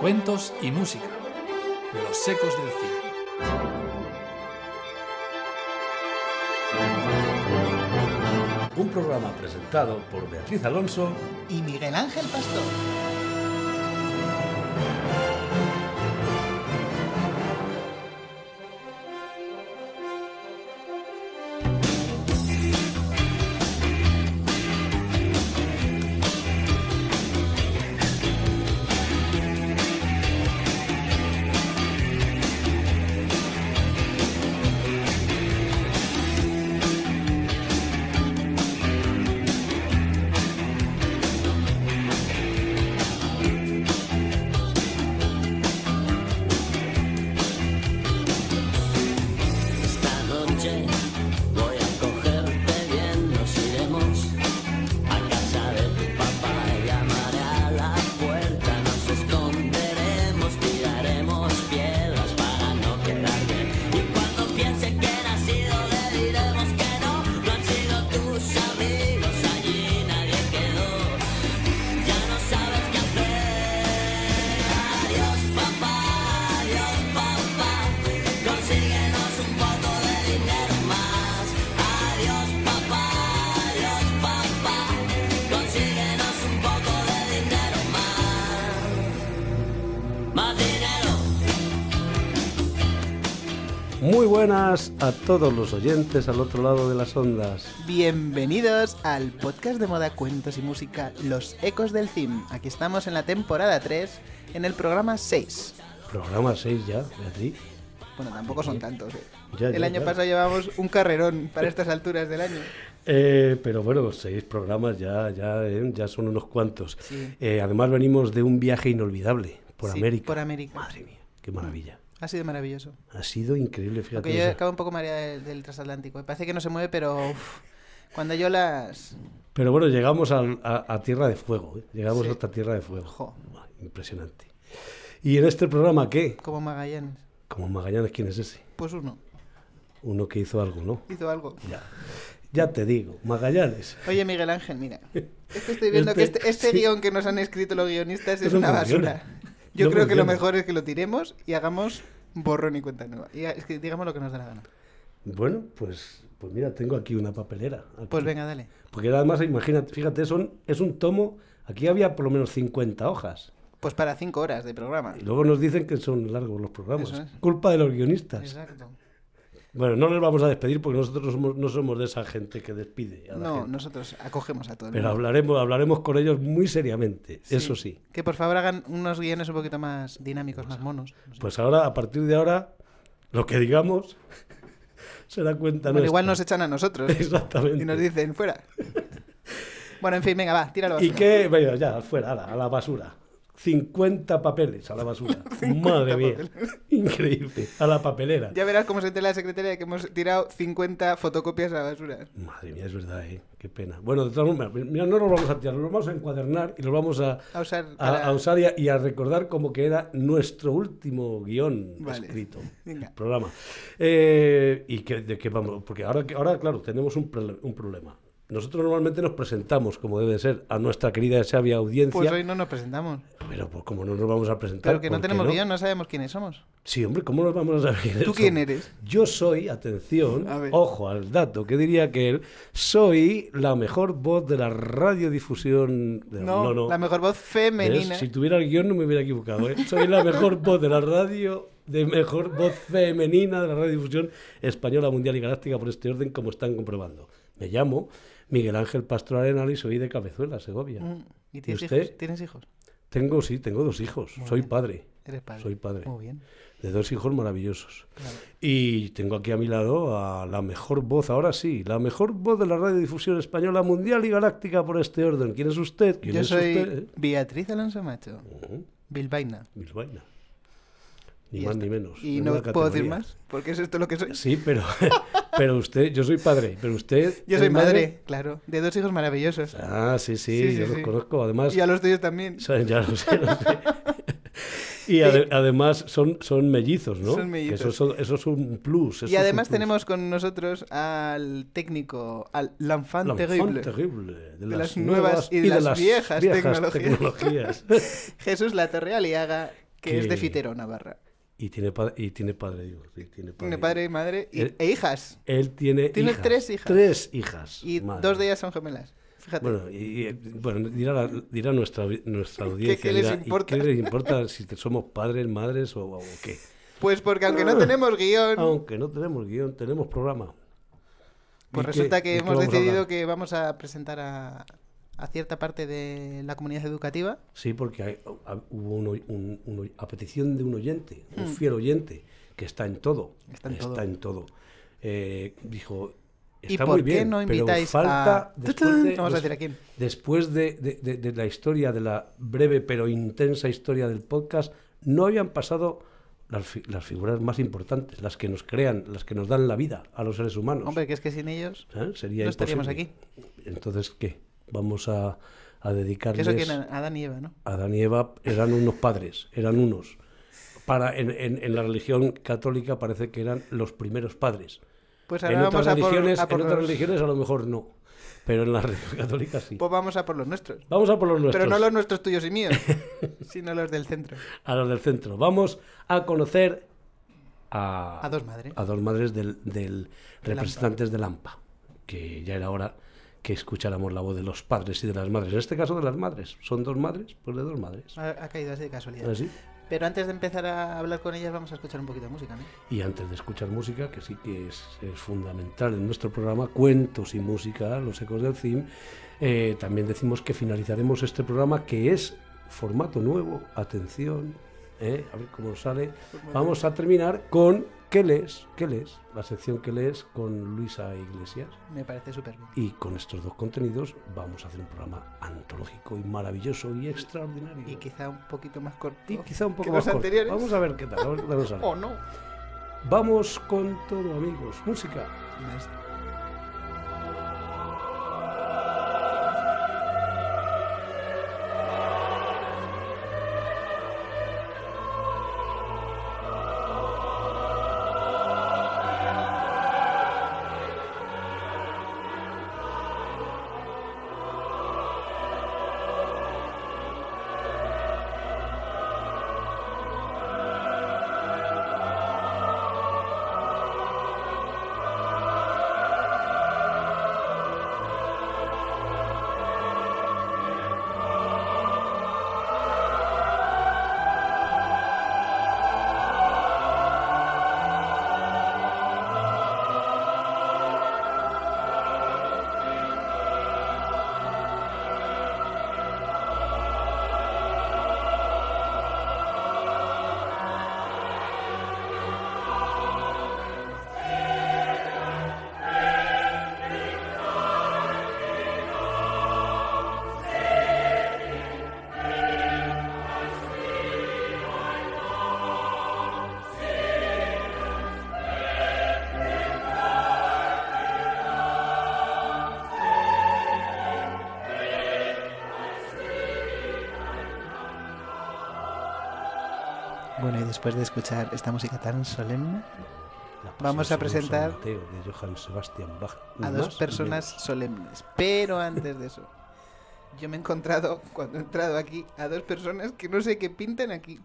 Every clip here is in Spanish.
Cuentos y música. Los ecos del cine. Un programa presentado por Beatriz Alonso y Miguel Ángel Pastor. Muy buenas a todos los oyentes al otro lado de las ondas. Bienvenidos al podcast de moda, cuentos y música Los Ecos del Cim. Aquí estamos en la temporada 3, en el programa 6. Programa 6 ya, Beatriz. Bueno, tampoco son tantos. ¿eh? Ya, el ya, año ya. pasado llevábamos un carrerón para estas alturas del año. Eh, pero bueno, seis programas ya, ya, eh, ya son unos cuantos. Sí. Eh, además venimos de un viaje inolvidable por Sí, América. por América. Madre mía, qué maravilla. Ha sido maravilloso. Ha sido increíble, fíjate. Aunque yo o sea, acabo un poco mareada del, del transatlántico. Parece que no se mueve, pero uf, cuando yo las... Pero bueno, llegamos al- a, a Tierra de Fuego. ¿eh? Llegamos Sí. hasta Tierra de Fuego. Jo. Buah, Impresionante. ¿Y en este programa qué? Como Magallanes. Como Magallanes, ¿quién es ese? Pues uno. Uno que hizo algo, ¿no? Hizo algo. Ya. Ya te digo, Magallanes. Oye, Miguel Ángel, mira. Es estoy viendo que Este- este, este sí. guion que nos han escrito los guionistas es No una basura. Yo No creo que lo mejor es que lo tiremos y hagamos borrón y cuenta nueva. Y es que digamos lo que nos da la gana. Bueno, pues, pues mira, tengo aquí una papelera. aquí. Pues venga, dale. Porque además, imagínate, fíjate, son, es un tomo, aquí había por lo menos 50 hojas. Pues para cinco horas de programa. Y luego nos dicen que son largos los programas. Es. Culpa de los guionistas. Exacto. Bueno, no les vamos a despedir porque nosotros no somos, no somos de esa gente que despide a la No, gente. nosotros acogemos a todo el Pero mundo. hablaremos, hablaremos con ellos muy seriamente, eso sí. Que por favor hagan unos guiones un poquito más dinámicos, más monos. No sé. Pues ahora, a partir de ahora, lo que digamos será cuenta Bueno, igual nos echan a nosotros. Exactamente. Y nos dicen, fuera. bueno, en fin, venga, va, tíralo. ¿Y qué? Venga, ya, fuera, ala, a la basura. 50 papeles a la basura. Madre mía. Increíble. A la papelera. Ya verás cómo se entera la secretaria que hemos tirado 50 fotocopias a la basura. Madre mía, es verdad, ¿eh? Qué pena. Bueno, de todas mira, no los vamos a tirar, los vamos a encuadernar y los vamos a, A usar a- para- a usar y a, y a recordar como que era nuestro último guion Vale. escrito. Venga. Programa. Eh, y que, de qué vamos, porque ahora, que- ahora claro, tenemos un, un problema. Nosotros normalmente nos presentamos, como debe ser, a nuestra querida y sabia audiencia. Pues hoy no nos presentamos. Pero pues como no nos vamos a presentar. Claro que no ¿por qué tenemos guion, no sabemos quiénes somos. Sí, hombre, ¿cómo nos vamos a saber? ¿Tú eso? quién eres? Yo soy, atención, ojo al dato, que diría que él, soy la mejor voz de la radiodifusión. de- No, la mejor voz femenina. ¿Ves? Si tuviera el guion no me hubiera equivocado. ¿eh? Soy la mejor voz de la radio, de mejor voz femenina de la radiodifusión española, mundial y galáctica por este orden, como están comprobando. Me llamo Miguel Ángel Pastor Arenal y soy de Cabezuela, Segovia. Mm, ¿Y tienes, usted? hijos? ¿Tienes hijos? Tengo, sí, tengo dos hijos. Muy soy bien. padre. Eres padre. Soy padre. Muy bien. De dos hijos maravillosos. Claro. Y tengo aquí a mi lado a la mejor voz, ahora sí, la mejor voz de la radiodifusión española mundial y galáctica por este orden. ¿Quién es usted? ¿Quién Yo es soy usted? Beatriz Alonso Macho. Bilbaína. Bilbaína. Ni más ni menos. Y no puedo decir más, porque es esto lo que soy. Sí, pero, pero usted, yo soy padre, pero usted... Yo ¿es soy madre, claro, de dos hijos maravillosos. Ah, sí, sí, yo sí. los conozco. Además, Y a los tuyos también. ya lo sé, lo sé. Y ade- además son, son mellizos, ¿no? Son mellizos. Eso, son- eso es un plus. eso Y además plus. tenemos con nosotros al técnico, al l'enfant terrible, terrible, de, las, las nuevas nuevas y de las viejas tecnologías. tecnologías. Jesús La Torre Aliaga, que es de Fitero, Navarra. Y, tiene y tiene padre, digo. tiene padre. Tiene padre y madre y- Él- e hijas. Él tiene, Tiene hijas, tres hijas. Tres hijas. Y madre. dos de ellas son gemelas. Fíjate. Bueno, y, y, bueno dirá, la- dirá nuestra, nuestra audiencia. qué les dirá, ¿y importa? ¿Qué les importa si somos padres, madres o, o qué? Pues porque aunque no tenemos guion, Aunque no tenemos guion, tenemos programa. pues ¿Y qué- resulta que hemos decidido que vamos a presentar a, a cierta parte de la comunidad educativa. Sí, porque hay- ha- hubo un un- a petición de un oyente, un Hmm. fiel oyente, que está en todo. Está en todo. en todo. Eh, dijo, ¿Y está por muy bien, qué no pero invitáis falta a... después de- Vamos a decir a quién. Después de, de- de- de la historia, de la breve pero intensa historia del podcast, no habían pasado las, fi- las figuras más importantes, las que nos crean, las que nos dan la vida a los seres humanos. Hombre, que es que sin ellos... ¿Eh? Sería no estaríamos imposible. Entonces, ¿qué? Vamos a, a dedicarles... eso que eran Adán y Eva, ¿no? Adán y Eva eran unos padres, eran unos. Para, en, en- en la religión católica parece que eran los primeros padres. Pues En ahora otras, vamos a por, religiones, a por en otras los... religiones a lo mejor no, pero en la religión católica sí. Pues vamos a por los nuestros. Vamos a por los nuestros, Pero no los nuestros tuyos y míos, sino los del centro. a los del centro. Vamos a conocer a, A dos madres. a dos madres del, del representantes del AMPA, que ya era hora que escucháramos la voz de los padres y de las madres. En este caso de las madres. ¿Son dos madres? Pues de dos madres. Ha, ha caído así de casualidad. ¿Así? Pero antes de empezar a hablar con ellas, vamos a escuchar un poquito de música, ¿no? Y antes de escuchar música, que sí que es, es fundamental en nuestro programa, cuentos y música, los ecos del CIM, eh, también decimos que finalizaremos este programa que es formato nuevo, atención, eh, a ver cómo sale. Vamos a terminar con ¿Qué lees? ¿Qué lees? La sección que lees con Luisa Iglesias. Me parece súper bien. Y con estos dos contenidos vamos a hacer un programa antológico y maravilloso y extraordinario. Y quizá un poquito más corto. Y quizá un que poco los más corto. anteriores. Vamos a ver qué tal. a ver. ¿O no? Vamos con todo, amigos. Música. Maestro. Después de escuchar esta música tan solemne, Vamos a presentar de Johann Sebastian Bach. a dos personas solemnes. Pero antes de eso, yo me he encontrado, cuando he entrado aquí, a dos personas que no sé qué pintan aquí.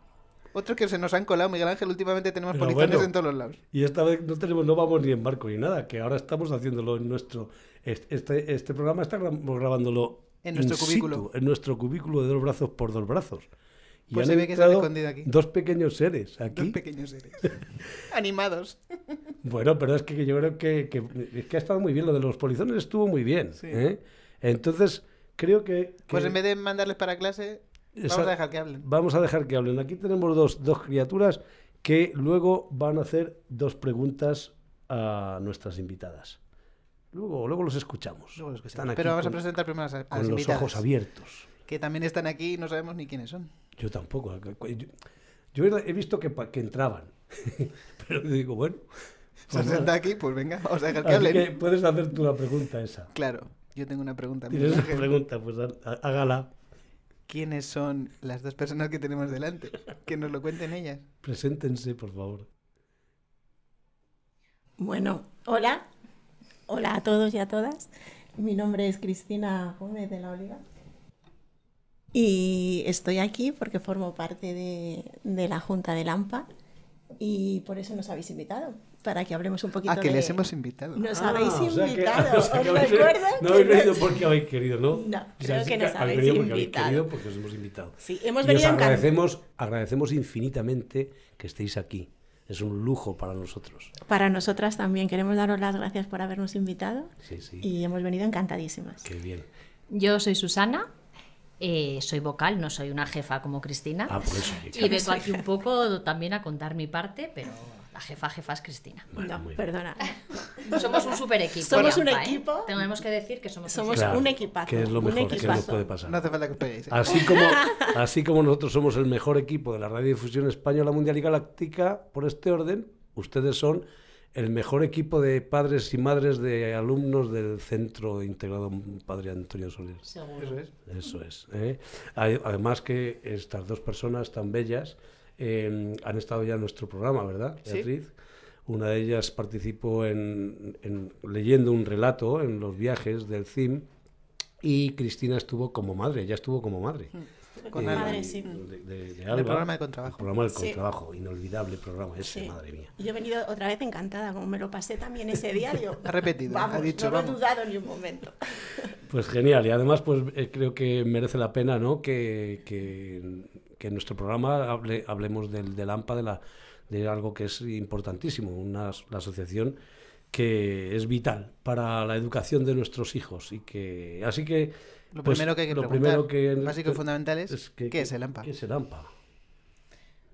Otros que se nos han colado, Miguel Ángel, últimamente tenemos Pero polizones bueno. en todos los lados. Y esta vez no tenemos, no vamos ni en barco ni nada, que ahora estamos haciéndolo en nuestro. Este, este, este programa estamos grabándolo En nuestro in cubículo. situ, en nuestro cubículo de dos brazos por dos brazos. Y Pues han se ve que se han escondido aquí. Dos pequeños seres Dos aquí. pequeños seres. Animados. Bueno, pero es que yo creo que, que- es que ha estado muy bien. Lo de los polizones estuvo muy bien. Sí. ¿eh? Entonces, creo que. Pues en vez de mandarles para clase, esa- vamos a dejar que hablen. Vamos a dejar que hablen. Aquí tenemos dos, dos criaturas que luego van a hacer dos preguntas a nuestras invitadas. Luego, luego los escuchamos. Luego los escuchamos. Están aquí Pero vamos a presentar primero a las, a con las los invitadas, ojos abiertos. Que también están aquí y no sabemos ni quiénes son. Yo tampoco. Yo, yo he visto que, pa- que entraban. Pero digo, bueno. Se han pues sentado aquí, pues venga, vamos a dejar que hablen. que puedes hacer tú la pregunta esa. Claro, yo tengo una pregunta. ¿Tienes una pregunta? Pues há- há- hágala. quiénes son las dos personas que tenemos delante. Que nos lo cuenten ellas. Preséntense, por favor. Bueno, hola. Hola a todos y a todas. Mi nombre es Cristina Gómez de la Oliva. Y estoy aquí porque formo parte de, de la Junta de Lampa y por eso nos habéis invitado, para que hablemos un poquito Ah, que de... les hemos invitado. Nos Ah, habéis o sea que- invitado, o sea que ¿os habéis- recuerdo? No que habéis venido porque habéis querido, ¿no? No, O creo sea, que nos habéis habéis venido porque invitado. habéis querido porque os hemos invitado. Sí, hemos y os venido encan- agradecemos, agradecemos infinitamente que estéis aquí. Es un lujo para nosotros. Para nosotras también queremos daros las gracias por habernos invitado Sí, sí. y hemos venido encantadísimas. Qué bien. Yo soy Susana, eh, soy vocal, no soy una jefa como Cristina. Ah, por eso. y vengo aquí un poco también a contar mi parte, pero la jefa jefa es Cristina. Bueno, no, perdona. Somos un super equipo. Somos un ¿eh? equipo. Tenemos que decir que somos, Somos un Claro, un equipazo, Que es lo mejor que nos puede pasar. No hace falta que os peguéis. ¿eh? Así como, así como nosotros somos el mejor equipo de la radiodifusión española mundial y galáctica, por este orden, ustedes son el mejor equipo de padres y madres de alumnos del Centro Integrado Padre Antonio Soler. Seguro. Eso es. Eso es. ¿eh? Además que estas dos personas tan bellas eh, han estado ya en nuestro programa, ¿verdad, Sí. Beatriz? Una de ellas participó en, en- leyendo un relato en los viajes del CIM y Cristina estuvo como madre, ella estuvo como madre. Con Eh, Alba. Madre, sí. de, de- de el Alba. programa de contrabajo. El programa del Sí. contrabajo, inolvidable programa ese, Sí. madre mía. Yo he venido otra vez encantada, como me lo pasé también ese diario. Ha repetido, vamos, ha dicho, no lo he vamos. dudado ni un momento. Pues genial, y además pues eh, creo que merece la pena ¿no? que, que- que en nuestro programa hable- hablemos del, del AMPA, de, la, de algo que es importantísimo, una, la asociación que es vital para la educación de nuestros hijos. y que Así que... Lo pues, primero que hay que lo preguntar, primero que- básico y fundamental es, que- ¿qué es el AMPA? ¿Qué es el AMPA?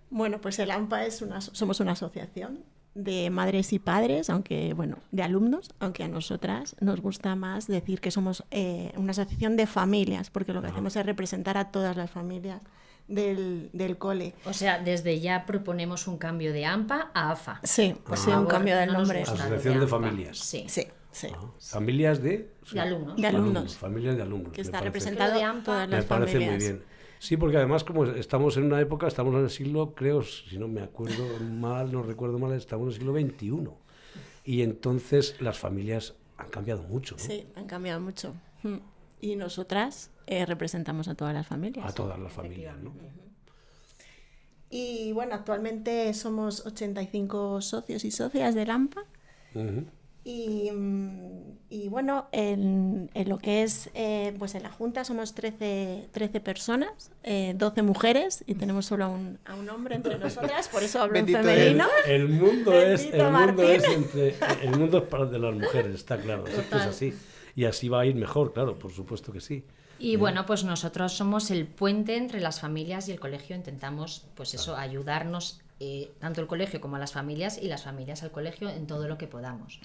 Bueno, pues el AMPA es una, somos una asociación de madres y padres, aunque, bueno, de alumnos, aunque a nosotras nos gusta más decir que somos eh, una asociación de familias, porque lo que hacemos es representar a todas las familias del, del cole. O sea, desde ya proponemos un cambio de AMPA a AFA. Sí, Por sí, un favor, cambio del no nombre. Asociación de familias. Sí. Sí, sí. Ah, Familias de... De alumnos. De alumnos. Familias de alumnos. Que está parece. representado Lo de AMPA todas Me parece familias. muy bien. Sí, porque además como estamos en una época, estamos en el siglo, creo, si no me acuerdo mal, no recuerdo mal, estamos en el siglo XXI. Y entonces las familias han cambiado mucho, ¿no? Sí, han cambiado mucho. Mm. Y nosotras eh, representamos a todas las familias. A todas las familias, ¿no? Y bueno, actualmente somos 85 socios y socias del AMPA. Ujú. Y, mm, y bueno, en, en lo que es, eh, pues en la Junta somos 13, 13 personas, eh, 12 mujeres y tenemos solo a un, a un hombre entre nosotras, por eso hablo en femenino. El mundo es, el mundo es Martín. entre, el mundo es para de las mujeres, está claro, es que es Total. así. Y así va a ir mejor, claro, por supuesto que sí. Y bueno, pues nosotros somos el puente entre las familias y el colegio. Intentamos, pues eso, ayudarnos eh, tanto el colegio como a las familias y las familias al colegio en todo lo que podamos.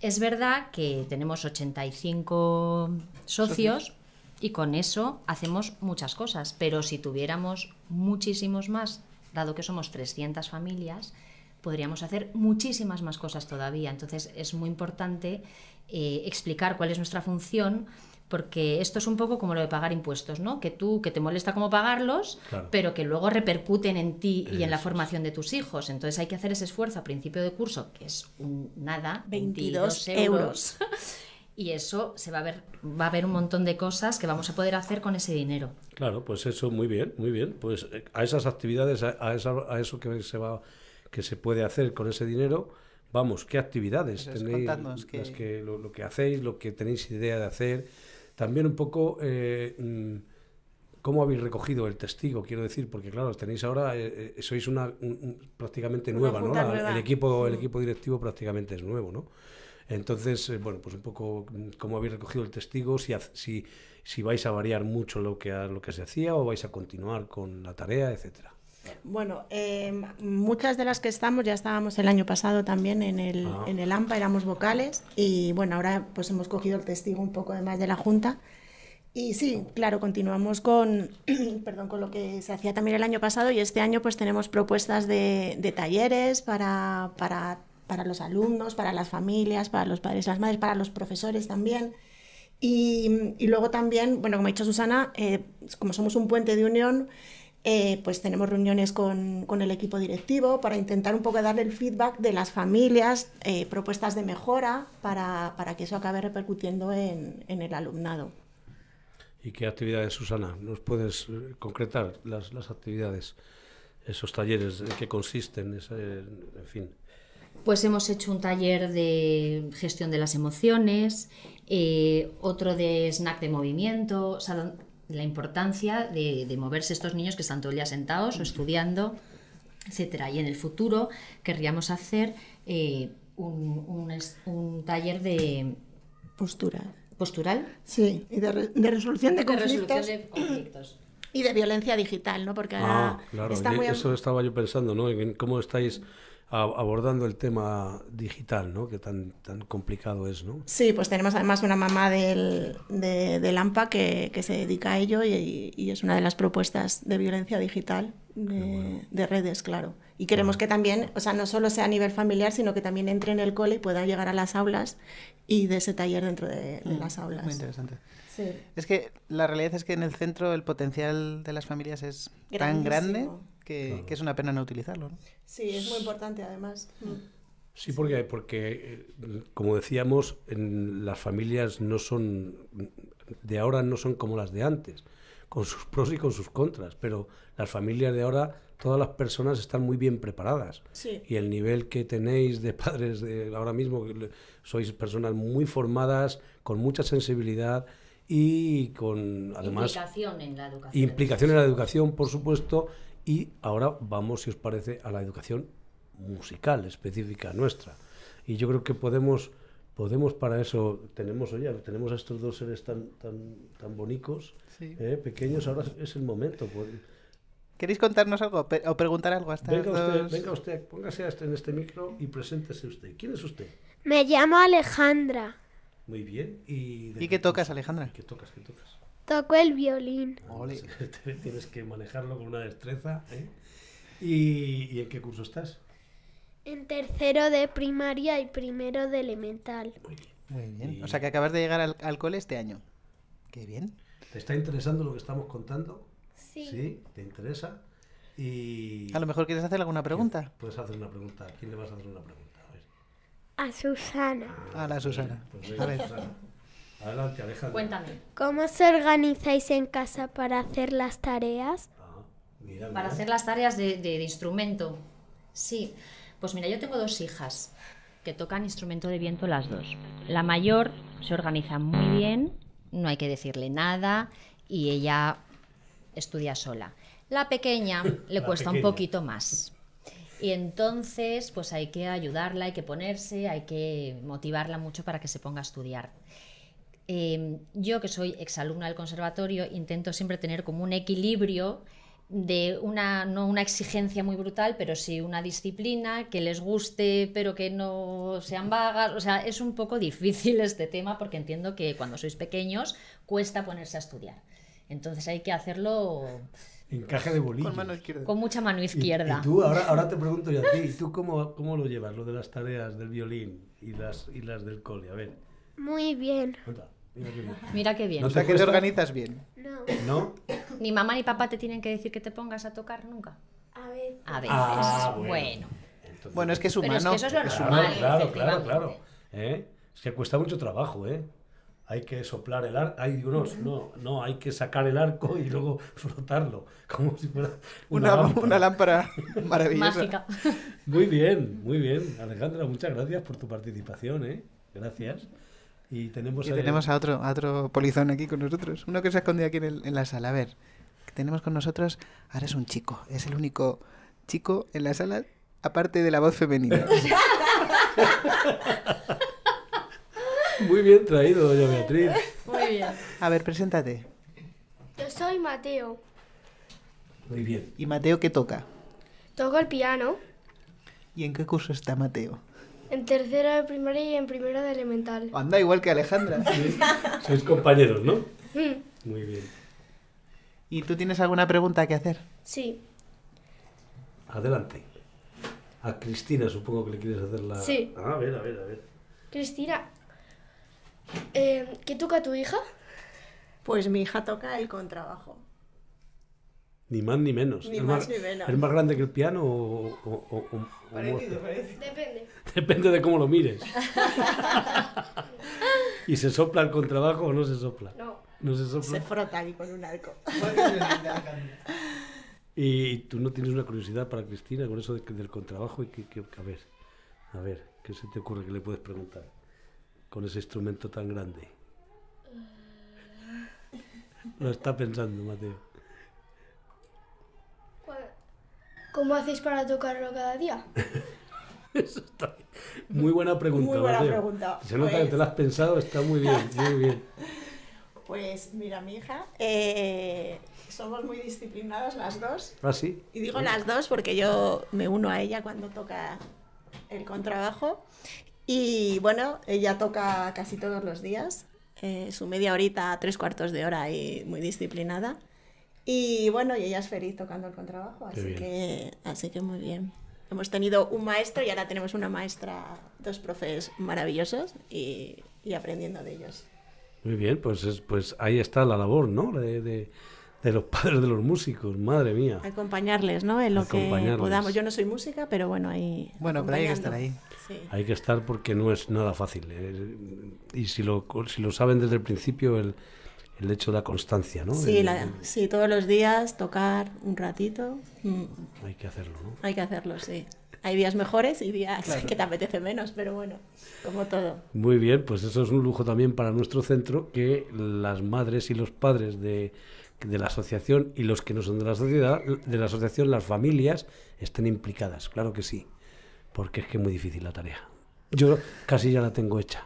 Es verdad que tenemos 85 socios y con eso hacemos muchas cosas, pero si tuviéramos muchísimos más, dado que somos 300 familias, podríamos hacer muchísimas más cosas todavía. Entonces es muy importante eh, explicar cuál es nuestra función, porque esto es un poco como lo de pagar impuestos, ¿no? Que tú, que te molesta cómo pagarlos, Claro. pero que luego repercuten en ti y en la formación de tus hijos. Entonces hay que hacer ese esfuerzo a principio de curso, que es un nada, 22 euros. Y eso se va a ver, va a haber un montón de cosas que vamos a poder hacer con ese dinero. Claro, pues eso, muy bien, muy bien. Pues eh, a esas actividades, a, a esa- a eso que se va, que se puede hacer con ese dinero, vamos, ¿qué actividades tenéis? contadnos, ¿qué- las que, lo, lo que hacéis, lo que tenéis idea de hacer. También un poco eh, mm, cómo habéis recogido el testigo, quiero decir, porque claro, tenéis ahora, eh, eh, sois una un- prácticamente Una nueva, ¿no? junta La- nueva. El equipo, el equipo directivo prácticamente es nuevo, ¿no? Entonces, eh, bueno, pues un poco mm, cómo habéis recogido el testigo, si, si, si vais a variar mucho lo que, lo que se hacía o vais a continuar con la tarea, etcétera. Bueno, eh, muchas de las que estamos ya estábamos el año pasado también en el, Ah. en el AMPA, éramos vocales y bueno, ahora pues hemos cogido el testigo un poco además de la Junta. Y sí, claro, continuamos con, perdón, con lo que se hacía también el año pasado y este año pues tenemos propuestas de, de talleres para, para, para los alumnos, para las familias, para los padres y las madres, para los profesores también. Y, y luego también, bueno, como ha dicho Susana, eh, como somos un puente de unión, eh, pues tenemos reuniones con, con el equipo directivo para intentar un poco darle el feedback de las familias, eh, propuestas de mejora para, para que eso acabe repercutiendo en, en el alumnado. ¿Y qué actividades, Susana? ¿Nos puedes eh, concretar las, las actividades, esos talleres, en qué consisten, ese- en fin? Pues hemos hecho un taller de gestión de las emociones, eh, otro de snack de movimiento, o sea, la importancia de, de moverse estos niños que están todo el día sentados o estudiando, etcétera. Y en el futuro querríamos hacer eh, un, un taller de Postura. postural Sí, y de, re- de resolución de de conflictos resolución de conflictos. y de violencia digital, ¿no? Porque Ah, ahora claro, está y muy... eso estaba yo pensando, ¿no? En cómo estáis abordando el tema digital, ¿no? Que tan, tan complicado es, ¿no? Sí, pues tenemos además una mamá del, de, del AMPA que, que se dedica a ello y, y es una de las propuestas de violencia digital de, de redes, claro. Y queremos que también, o sea, no solo sea a nivel familiar, sino que también entre en el cole y pueda llegar a las aulas y de ese taller dentro de, de las aulas. Muy interesante. Sí. Es que la realidad es que en el centro el potencial de las familias es tan grande Que, que es una pena no utilizarlo. ¿no? Sí, es muy importante además. Mm. Sí, porque, porque eh, como decíamos, en las familias no son, de ahora no son como las de antes, con sus pros y con sus contras, pero las familias de ahora, todas las personas están muy bien preparadas. Sí. Y el nivel que tenéis de padres de ahora mismo, sois personas muy formadas, con mucha sensibilidad y con, además, Implicación en la educación. Implicación en la educación, por supuesto, y ahora vamos, si os parece, a la educación musical específica nuestra. Y yo creo que podemos, podemos para eso, tenemos, oye, tenemos a estos dos seres tan, tan, tan bonicos, Sí. eh, pequeños, ahora es el momento. pues. ¿Queréis contarnos algo o preguntar algo hasta Venga usted, dos? venga usted, póngase a este- en este micro y preséntese usted. ¿Quién es usted? Me llamo Alejandra. Muy bien. ¿Y, de ¿Y qué tocas? Alejandra? ¿Qué tocas? ¿Qué tocas? Toco el violín. Ole. Tienes que manejarlo con una destreza. ¿eh? ¿Y, ¿Y en qué curso estás? En tercero de primaria y primero de elemental. Muy bien. Muy bien. Y- O sea que acabas de llegar al, al cole este año. Qué bien. ¿Te está interesando lo que estamos contando? Sí. ¿Te interesa? Y... A lo mejor quieres hacer alguna pregunta. Puedes hacer una pregunta. ¿A quién le vas a hacer una pregunta? A ver. A Susana. A la Susana. Pues venga, A ver. Susana. Adelante, Alejandro. Cuéntame. ¿Cómo se organizáis en casa para hacer las tareas? Ah, mira, Para mira. hacer las tareas de, de- de instrumento. Sí, pues mira, yo tengo dos hijas que tocan instrumento de viento las dos. La mayor se organiza muy bien, no hay que decirle nada y ella estudia sola. La pequeña le La cuesta un pequeña. poquito más. Y entonces, pues hay que ayudarla, hay que ponerse, hay que motivarla mucho para que se ponga a estudiar. Eh, yo, que soy exalumna del conservatorio, intento siempre tener como un equilibrio de una, no una exigencia muy brutal, pero sí una disciplina que les guste, pero que no sean vagas. O sea, es un poco difícil este tema porque entiendo que cuando sois pequeños cuesta ponerse a estudiar. Entonces hay que hacerlo Encaje de bolillo. Con mano izquierda. con mucha mano izquierda. Y, tú, ahora, ahora te pregunto yo a ti, ¿y tú cómo, cómo lo llevas, lo de las tareas del violín y las, y las del cole? A ver, Muy bien. cuenta. Mira qué bien. Mira qué bien. No O sea que te organizas bien. No. ¿No? Ni mamá ni papá te tienen que decir que te pongas a tocar nunca. A ver. A veces. Ah, bueno. bueno. Entonces- Bueno, es que es Pero es humano. que eso es lo Claro, normal. claro, claro. ¿Eh? Es que cuesta mucho trabajo, ¿eh? Hay que soplar el arco. No, no, no, hay que sacar el arco y luego frotarlo, como si fuera una, Una, lámpara. una lámpara maravillosa. Mágica. Muy bien, muy bien. Alejandra, muchas gracias por tu participación, ¿eh? Gracias. Y tenemos, Y tenemos a otro, a otro polizón aquí con nosotros. Uno que se ha escondido aquí en, el- en la sala. A ver, que tenemos con nosotros. Ahora es un chico. Es el único chico en la sala, aparte de la voz femenina. Muy bien traído, doña Beatriz. Muy bien. A ver, preséntate. Yo soy Mateo. Muy bien. ¿Y Mateo qué toca? Toco el piano ¿Y en qué curso está Mateo? En tercero de primaria y en primero de elemental. Anda igual que Alejandra. Sois compañeros, ¿no? Mm, Muy bien. ¿Y tú tienes alguna pregunta que hacer? Sí, Adelante. A Cristina, supongo que le quieres hacer la. Sí. Ah, a ver, a ver, a ver. Cristina, Eh, ¿Qué toca tu hija? Pues mi hija toca el contrabajo. Ni más ni menos. Ni ¿Es más ni menos. ¿Es más grande que el piano o, o- o- o- o muerto? Depende. Depende de cómo lo mires. ¿Y se sopla el contrabajo o no se sopla? No. No se Se sopla. frota ahí con un arco. Y tú no tienes una curiosidad para Cristina con eso de del contrabajo y que, que- a ver, a ver, ¿qué se te ocurre que le puedes preguntar con ese instrumento tan grande? Lo está pensando, Mateo. ¿Cómo hacéis para tocarlo cada día? Eso está bien. Muy buena pregunta, Muy buena Mateo. pregunta. Se nota que Pues- te lo has pensado, está muy bien, muy bien. Pues mira, mi hija, eh, somos muy disciplinadas las dos. ¿Ah, sí? Y digo las dos porque yo me uno a ella cuando toca el contrabajo. Y bueno, ella toca casi todos los días, eh, su media horita, tres cuartos de hora y muy disciplinada. Y bueno, y ella es feliz tocando el contrabajo, así que, así que muy bien. Hemos tenido un maestro y ahora tenemos una maestra, dos profes maravillosos y, y aprendiendo de ellos. Muy bien, pues, es, pues ahí está la labor, ¿no? De, de- de los padres de los músicos, madre mía. Acompañarles, ¿no? En lo que podamos. Yo no soy música, pero bueno, ahí. Bueno, pero hay que estar ahí. Sí. Hay que estar porque no es nada fácil. eh, Y si lo, si lo saben desde el principio, el, el hecho de la constancia, ¿no? Sí, El- la- sí, todos los días tocar un ratito. mm, Hay que hacerlo, ¿no? hay que hacerlo, sí. Hay días mejores y días que te apetece menos, pero bueno, como todo. Muy bien, pues eso es un lujo también para nuestro centro que las madres y los padres de, de la asociación y los que no son de la sociedad, de la asociación, las familias, estén implicadas, claro que sí, porque es que es muy difícil la tarea. Yo casi ya la tengo hecha.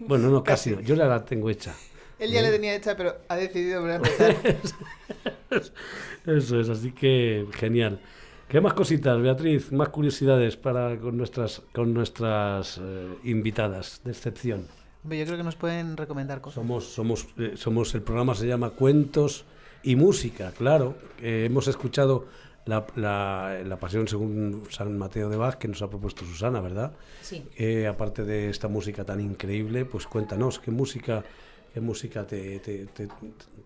Bueno, no casi, no, yo ya la tengo hecha. Él ya la tenía hecha, pero ha decidido volver a empezar. Eso es, así que genial. ¿Qué más cositas, Beatriz? Más curiosidades para con nuestras con nuestras eh, invitadas de excepción. Hombre, Yo creo que nos pueden recomendar cosas. Somos somos eh, somos el programa se llama Cuentos y música, claro. Eh, hemos escuchado la, la, la Pasión según San Mateo de Bach que nos ha propuesto Susana, ¿verdad? Sí. Eh, aparte de esta música tan increíble, pues cuéntanos qué música qué música te, te, te,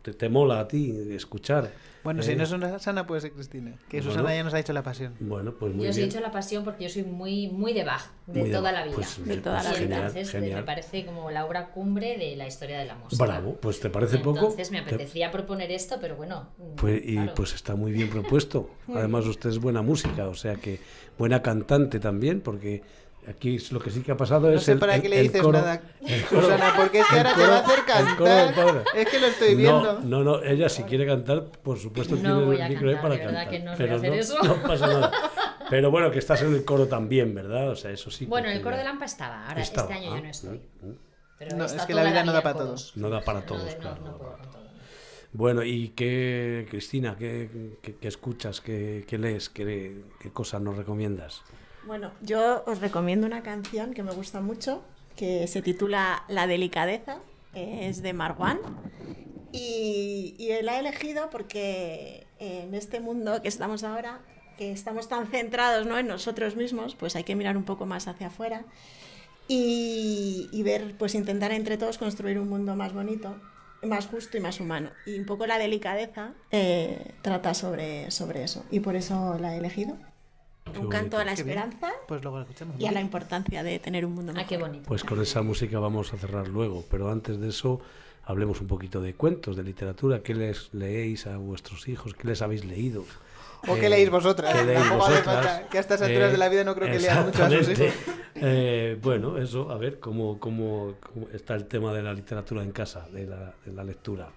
te- te mola a ti escuchar. Bueno, Eh, si no es Susana, puede ser Cristina. Que Bueno. Susana ya nos ha hecho la pasión. Bueno, pues muy yo os he dicho la pasión porque yo soy muy, muy de Bach, de Muy de toda Bach. la vida. Pues, De toda la vida. entonces eh, genial. me parece como la obra cumbre de la historia de la música. Bravo, pues te parece poco. Entonces me Te- apetecía proponer esto, pero bueno. mm, Pues, y claro. pues está muy bien propuesto. Además, usted es buena música, o sea que buena cantante también, porque aquí es- lo que sí que ha pasado No es sé el, para el- qué le dices coro- nada, coro- Susana, porque es que ahora te va a hacer cantar. Es que lo estoy viendo. No, no, no, ella si quiere cantar, por supuesto No tiene voy el micro cantar, para cantar. que no sé pero hacer no, eso. no pasa nada. Pero bueno, que estás en el coro también, ¿verdad? O sea, eso sí. Bueno, en el coro ya- de Lampa estaba, ahora Estaba, este año ah, yo no estoy. mm, mm. Pero No, está es que la vida no da para todos. No da para No, todos, no, claro. no no da para todos. Bueno, ¿y qué, Cristina, qué, qué- qué escuchas, qué, qué lees, qué, qué cosas nos recomiendas? Bueno, yo os recomiendo una canción que me gusta mucho, que se titula La delicadeza, eh, es de Marwan. Y, y la he elegido porque en este mundo que estamos ahora, que estamos tan centrados ¿no? en nosotros mismos, pues hay que mirar un poco más hacia afuera y, y ver, pues intentar entre todos construir un mundo más bonito, más justo y más humano. Y un poco la delicadeza eh, trata sobre, sobre eso y por eso la he elegido. Qué un canto bonito. a la Qué esperanza Pues luego lo escuchamos. y a la importancia de tener un mundo Ah, mejor. qué bonito. Pues con esa música vamos a cerrar luego, pero antes de eso hablemos un poquito de cuentos, de literatura. ¿Qué les leéis a vuestros hijos? ¿Qué les habéis leído? ¿O qué Eh, leéis vosotras? ¿Qué leéis vosotras? que a estas alturas de la vida no creo que lean mucho a sus hijos. Eh, bueno, eso, a ver cómo, cómo, cómo está el tema de la literatura en casa, de la, de la lectura.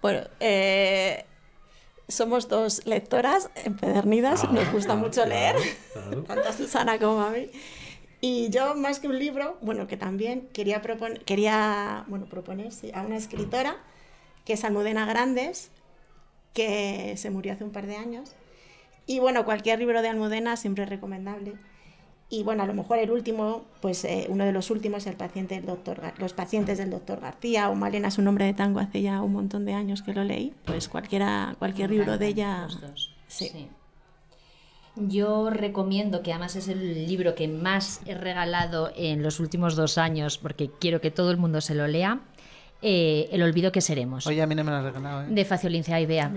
Bueno, eh, somos dos lectoras empedernidas, Ah, nos gusta claro, mucho leer, claro. tanto a Susana como a mí. Y yo, más que un libro, bueno, que también quería, propon- quería bueno, proponer sí, a una escritora, que es Almudena Grandes, que se murió hace un par de años. Y bueno, cualquier libro de Almudena siempre es recomendable. Y bueno, a lo mejor el último, pues eh, uno de los últimos, el paciente del doctor, los pacientes del doctor García o Malena, su nombre de tango, hace ya un montón de años que lo leí. Pues cualquiera, cualquier libro de ella. Sí. Yo recomiendo, que además es el libro que más he regalado en los últimos dos años, porque quiero que todo el mundo se lo lea, eh, El olvido que seremos, Oye, a mí no me lo has regalado, ¿eh? de Faciolincia Idea.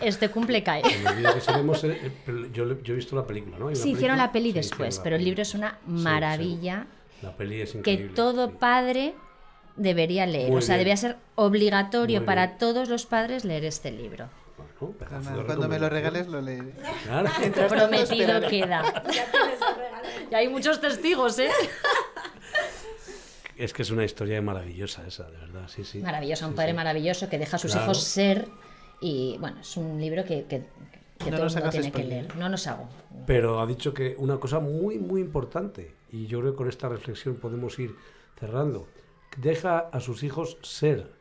Este cumple cae. Me olvido que seremos, eh, eh, yo, yo he visto la película, ¿no? Sí, hicieron la peli Sí, después, la pero el libro es una Sí, maravilla sí. La peli es que increíble. todo sí. padre debería leer. Muy o sea, bien. debería ser obligatorio Muy para bien. todos los padres leer este libro. Bueno, Pues nada, Cuando me lo regales lo leeré. Claro. Prometido queda. Y hay muchos testigos, ¿eh? Es que es una historia maravillosa esa, de verdad, sí, sí. Maravilloso, un Sí, padre sí. maravilloso que deja a sus Claro. hijos ser. Y bueno, es un libro que, que, que No todo el mundo tiene que leer. No nos hago. Pero ha dicho que una cosa muy, muy importante, y yo creo que con esta reflexión podemos ir cerrando. Deja a sus hijos ser.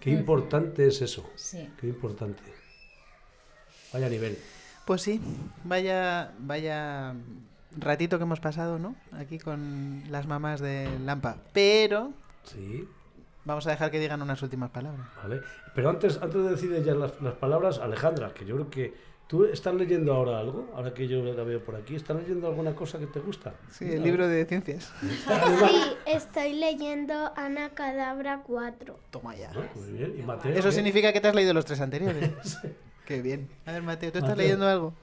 Qué importante es eso. Sí. Qué importante. Vaya nivel. Pues sí, vaya, vaya ratito que hemos pasado, ¿no? Aquí con las mamás de Lampa. Pero Sí, vamos a dejar que digan unas últimas palabras. vale. Pero antes, antes de decir ya las, las palabras, Alejandra, que yo creo que tú estás leyendo ahora algo, ahora que yo la veo por aquí, ¿estás leyendo alguna cosa que te gusta? Sí, el libro de ciencias. Sí, estoy leyendo Ana Cadabra 4. Toma ya. ¿No? Muy bien. ¿Y Mateo? Eso qué? significa que te has leído los tres anteriores. Qué bien. A ver, Mateo, ¿tú estás leyendo algo?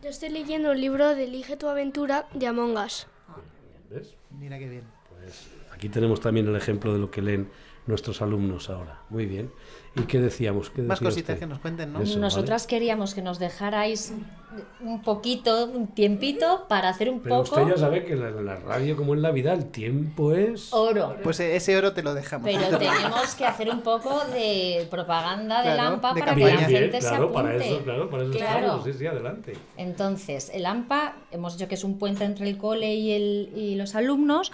Yo estoy leyendo el libro de Elige tu aventura de Among Us. ¿Ves? Mira qué bien. Pues aquí tenemos también el ejemplo de lo que leen nuestros alumnos ahora. Muy bien. ¿Y qué decíamos? ¿Qué Más cositas usted? que nos cuenten, ¿no? Eso, Nosotras queríamos que nos dejarais un poquito, un tiempito para hacer un Pero poco usted ya sabe que en la, la radio, como en la vida, el tiempo es... oro. Pues eh, ese oro te lo dejamos. Pero tenemos que hacer un poco de propaganda de Claro, Lampa de para campaña. que la Bien, gente se claro, apunte. para eso, claro, para eso Claro. estamos. Sí, sí, adelante. Entonces, el AMPA, hemos dicho que es un puente entre el cole y, el- y los alumnos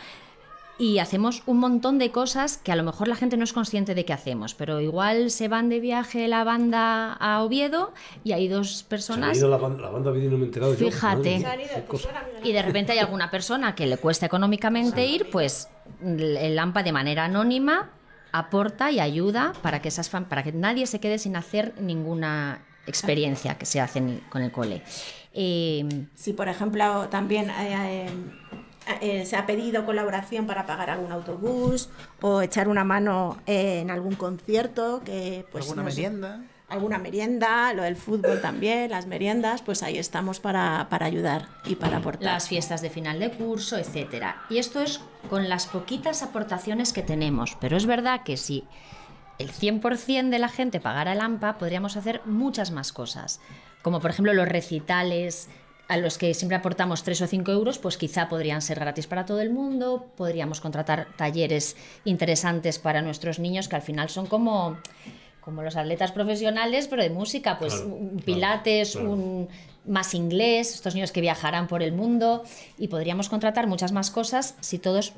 y hacemos un montón de cosas que a lo mejor la gente no es consciente de que hacemos, pero igual se van de viaje la banda a Oviedo y hay dos Se ha personas ido la, ban- la banda vídeo y no me he enterado yo. Fíjate. Madre bien. y de repente hay alguna persona que le cuesta económicamente ir, pues el AMPA de manera anónima aporta y ayuda para que, esas fam- para que nadie se quede sin hacer ninguna experiencia que se hace con el cole. Eh, Si, por ejemplo, también eh, eh, eh, se ha pedido colaboración para pagar algún autobús o echar una mano eh, en algún concierto, que pues ¿Alguna no sé, merienda? alguna merienda, lo del fútbol también, las meriendas, pues ahí estamos para, para ayudar y para aportar. las fiestas de final de curso, etcétera. Y esto es con las poquitas aportaciones que tenemos, pero es verdad que si el 100% de la gente pagara el AMPA, podríamos hacer muchas más cosas, como por ejemplo los recitales a los que siempre aportamos 3 o 5 euros, pues quizá podrían ser gratis para todo el mundo, podríamos contratar talleres interesantes para nuestros niños que al final son como como los atletas profesionales, pero de música, pues Claro, un claro, pilates, claro. un más inglés, estos niños que viajarán por el mundo y podríamos contratar muchas más cosas si todos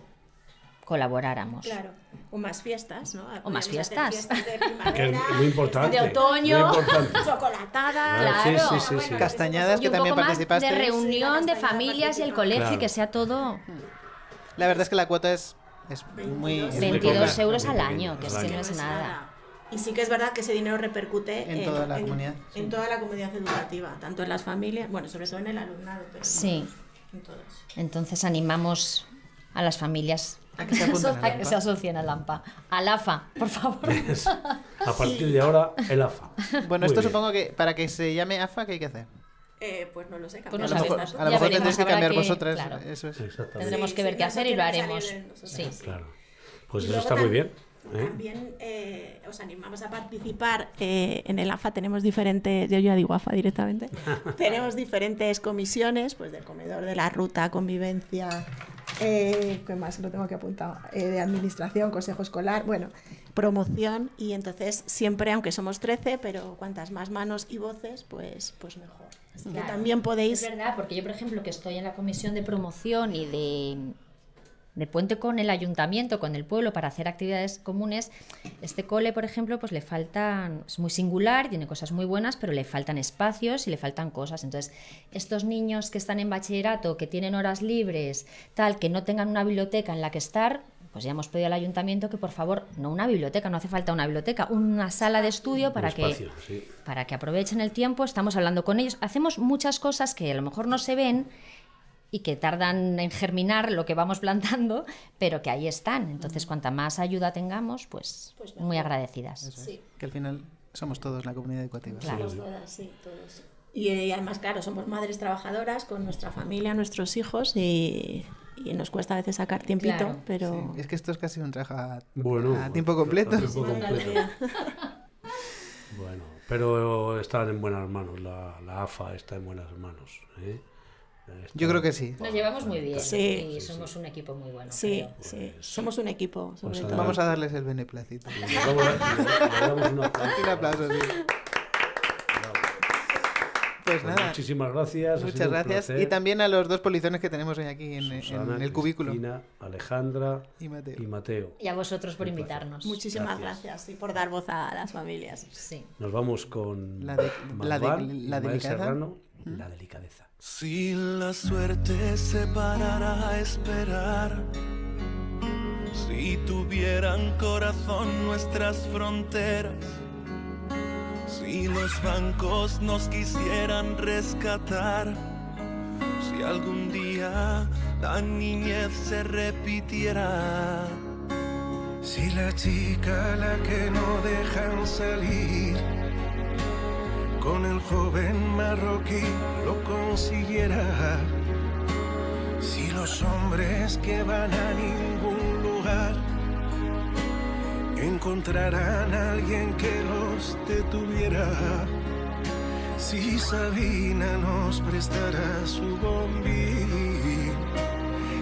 colaboráramos. Claro, o más fiestas, ¿no? O más hacer fiestas. de Que es primavera, muy importante. De otoño. Muy importante. chocolatada. Claro, sí, Claro. sí, sí, sí. Castañadas, Y que un también poco más participaste. de reunión de familias y el colegio y Claro. que sea todo La verdad es que la cuota es, es muy... es muy 22 euros al año, que es que no es nada. Y sí que es verdad que ese dinero repercute En toda la comunidad, sí. En toda la comunidad educativa, tanto en las familias, bueno, sobre todo en el alumnado, pero Sí. en todas. Entonces animamos a las familias A que se apunten a que se asocien al AMPA. Al AFA, por favor. A partir de ahora, el AFA. Bueno, Muy esto bien. supongo que para que se llame AFA, ¿qué hay que hacer? Eh, pues no lo sé, Pues no a lo mejor, a lo mejor tendréis que cambiar que- vosotras. claro. Eso es. Exactamente. Tendremos que ver qué hacer y lo haremos. Sí. Claro. Pues Y eso está muy bien. ¿eh? También eh, os animamos a participar eh, en el AFA. Tenemos diferentes, yo ya digo AFA directamente. tenemos diferentes comisiones, pues del comedor de la ruta, convivencia, eh, ¿qué más? Lo tengo que apuntar. Eh, de administración, consejo escolar, bueno, promoción. Y entonces siempre, aunque somos 13, pero cuantas más manos y voces, pues, pues mejor. Así que también podéis Es verdad, porque yo, por ejemplo, que estoy en la comisión de promoción y de, de puente con el ayuntamiento, con el pueblo, para hacer actividades comunes, este cole, por ejemplo, pues le faltan, es muy singular, tiene cosas muy buenas, pero le faltan espacios y le faltan cosas. Entonces, estos niños que están en bachillerato, que tienen horas libres, tal, que no tengan una biblioteca en la que estar, pues ya hemos pedido al ayuntamiento que por favor, no una biblioteca, no hace falta una biblioteca, una sala de estudio para que sí. para que aprovechen el tiempo, estamos hablando con ellos, hacemos muchas cosas que a lo mejor no se ven y que tardan en germinar lo que vamos plantando, pero que ahí están. Entonces, cuanta más ayuda tengamos, pues, muy agradecidas. Que al final somos todos la comunidad educativa. Claro. Todas, sí, todos. Y, eh, además, claro, somos madres trabajadoras con nuestra familia, nuestros hijos y, y nos cuesta a veces sacar tiempito, Claro, pero... Sí, Es que esto es casi un trabajo a, Bueno, a tiempo completo. a tiempo completo. Bueno, pero están en buenas manos, la, la AFA está en buenas manos. ¿eh? Yo creo que sí. Nos llevamos muy bien Sí. y somos un equipo muy bueno. Sí, creo. sí, somos un equipo, sobre Pues todo. Vamos a darles el beneplácito. Le damos, le- le damos un aplauso. Un aplauso, sí. Pues Pues nada, muchísimas gracias. muchas gracias. Y también a los dos polizones que tenemos hoy aquí en, en Susana, el cubículo. Cristina, Alejandra Y Mateo. y Mateo. Y a vosotros por Un placer. invitarnos. Muchísimas Gracias. gracias, y por dar voz a las familias. Sí. Nos vamos con La de- la de- la delicada. Serrano, la delicadeza. Si la suerte se parara a esperar, si tuvieran corazón nuestras fronteras, si los bancos nos quisieran rescatar, si algún día la niñez se repitiera. Si la chica la que no dejan salir con el joven marroquí lo consiguiera. Si los hombres que van a ningún lugar encontrarán a alguien que los detuviera. Si Sabina nos prestara su bombín,